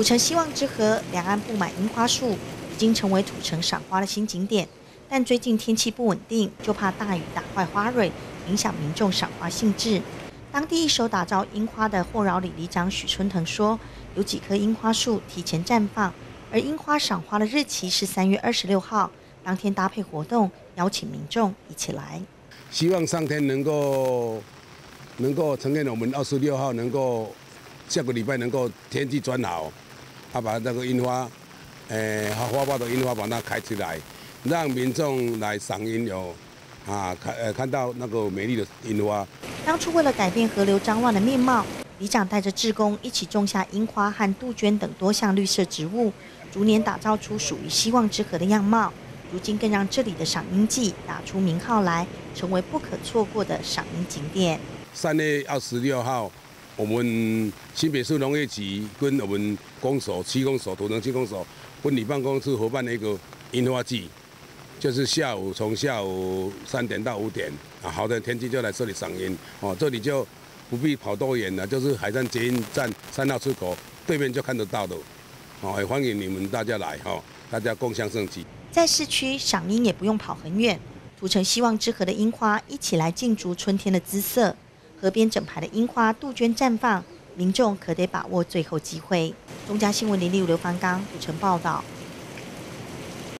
土城希望之河两岸布满樱花树，已经成为土城赏花的新景点。但最近天气不稳定，就怕大雨打坏花蕊，影响民众赏花兴致。当地一手打造樱花的霍饶里里长许春腾说，有几棵樱花树提前绽放，而樱花赏花的日期是三月二十六号，当天搭配活动，邀请民众一起来。希望上天能够能够承认我们二十六号能够下个礼拜能够天气转好，他把那个樱花，诶，花花的樱花把它开起来，让民众来赏樱有。啊，看呃看到那个美丽的樱花。当初为了改变河流张望的面貌，里长带着志工一起种下樱花和杜鹃等多项绿色植物，逐年打造出属于希望之河的样貌。如今更让这里的赏樱季打出名号来，成为不可错过的赏樱景点。三月二十六号，我们新北市农业局跟我们公所、区公所、土城区公所分理办公室合办的一个樱花季。就是下午从下午三点到五点啊，好的天气就来这里赏樱哦，这里就不必跑多远了，就是海山捷运站三号出口对面就看得到的哦，也欢迎你们大家来哈，大家共享盛举。在市区赏樱也不用跑很远，土城希望之河的樱花一起来竞逐春天的姿色，河边整排的樱花杜鹃绽放，民众可得把握最后机会。中嘉新闻林立刘方刚土城报道。